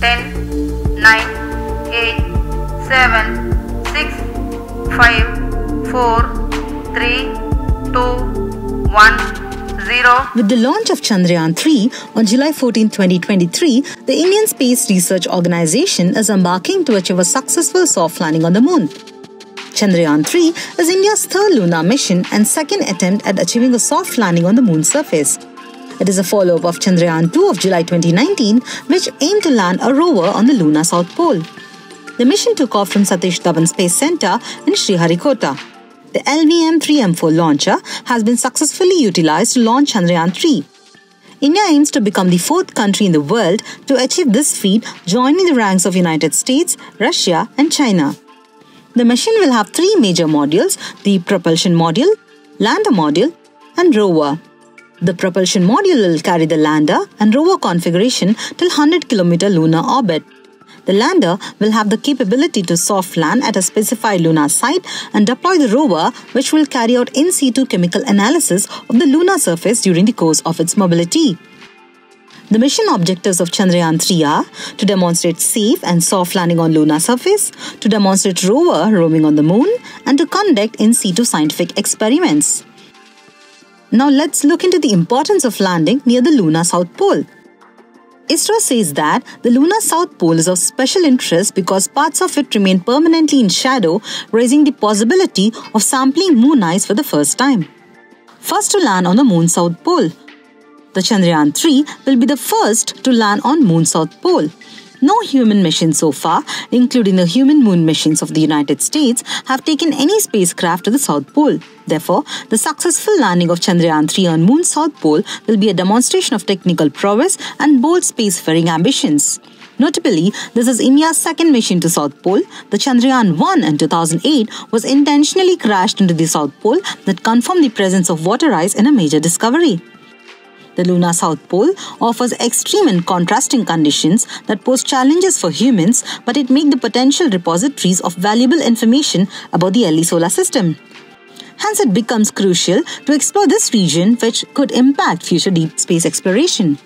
10, 9, 8, 7, 6, 5, 4, 3, 2, 1, 0. With the launch of Chandrayaan 3 on July 14, 2023, the Indian Space Research Organization is embarking to achieve a successful soft landing on the moon. Chandrayaan 3 is India's third lunar mission and second attempt at achieving a soft landing on the moon's surface. It is a follow up of Chandrayaan 2 of July 2019, which aimed to land a rover on the lunar south pole. The mission took off from Satish Dhawan Space Center in Sriharikota. The LVM 3M4 launcher has been successfully utilized to launch Chandrayaan 3. India aims to become the fourth country in the world to achieve this feat, joining the ranks of United States, Russia, and China. The machine will have three major modules the propulsion module, lander module, and rover. The propulsion module will carry the lander and rover configuration till 100 km lunar orbit. The lander will have the capability to soft land at a specified lunar site and deploy the rover, which will carry out in situ chemical analysis of the lunar surface during the course of its mobility. The mission objectives of Chandrayaan 3 are to demonstrate safe and soft landing on lunar surface, to demonstrate rover roaming on the moon, and to conduct in situ scientific experiments. Now let's look into the importance of landing near the lunar south pole. ISRO says that the lunar south pole is of special interest because parts of it remain permanently in shadow, raising the possibility of sampling moon ice for the first time. First to land on the moon south pole, the Chandrayaan 3 will be the first to land on Moon South Pole. No human mission so far, including the human moon missions of the United States, have taken any spacecraft to the South Pole. Therefore, the successful landing of Chandrayaan 3 on Moon's South Pole will be a demonstration of technical prowess and bold spacefaring ambitions. Notably, this is India's second mission to South Pole. The Chandrayaan 1 in 2008 was intentionally crashed into the South Pole that confirmed the presence of water ice in a major discovery. The lunar south pole offers extreme and contrasting conditions that pose challenges for humans, but it make the potential repositories of valuable information about the early solar system. Hence, it becomes crucial to explore this region, which could impact future deep space exploration.